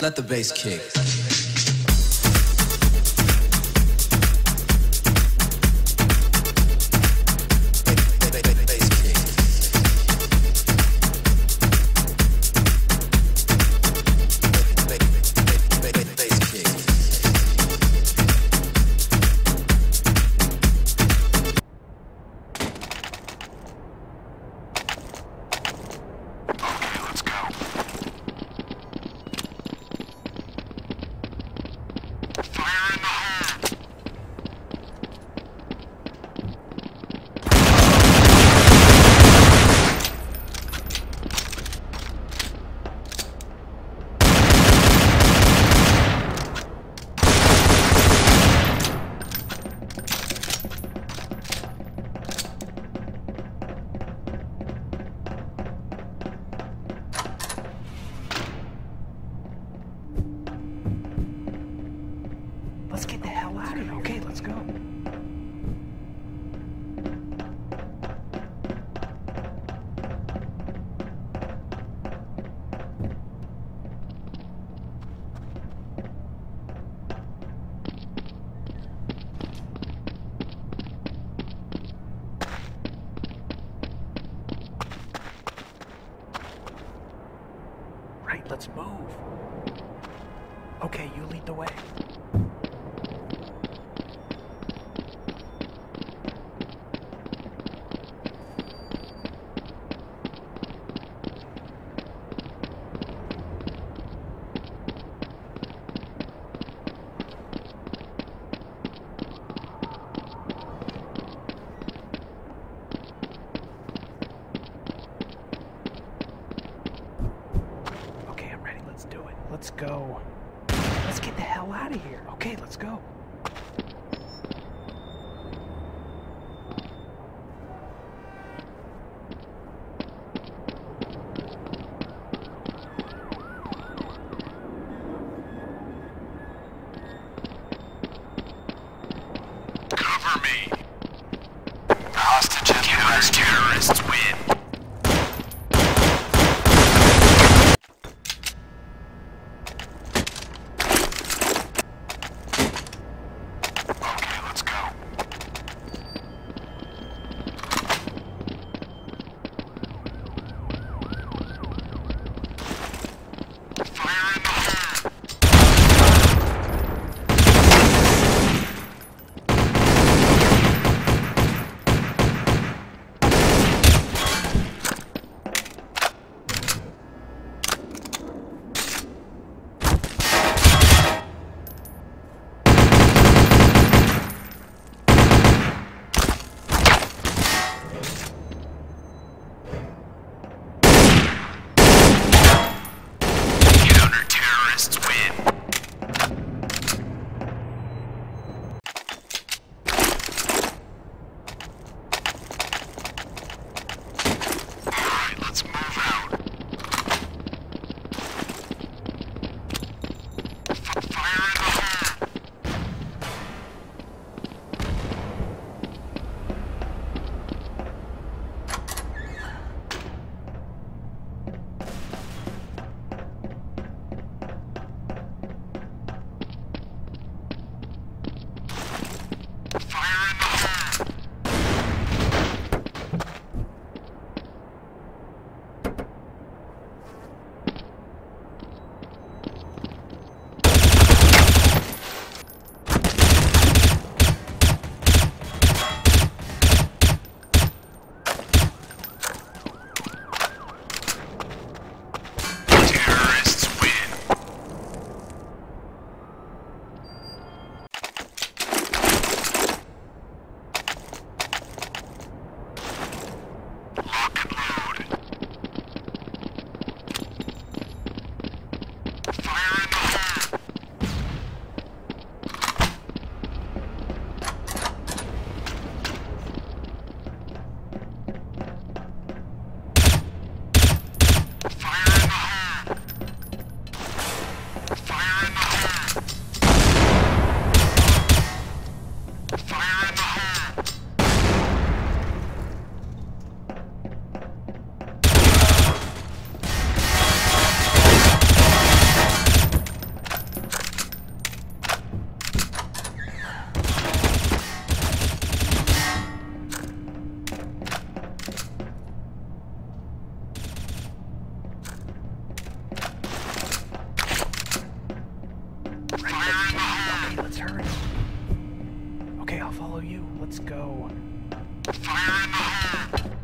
Let the bass kick. Let's move. Okay, you lead the way. Let's go. Let's get the hell out of here. Okay, let's go. I'll follow you. Let's go. Fire in the hole!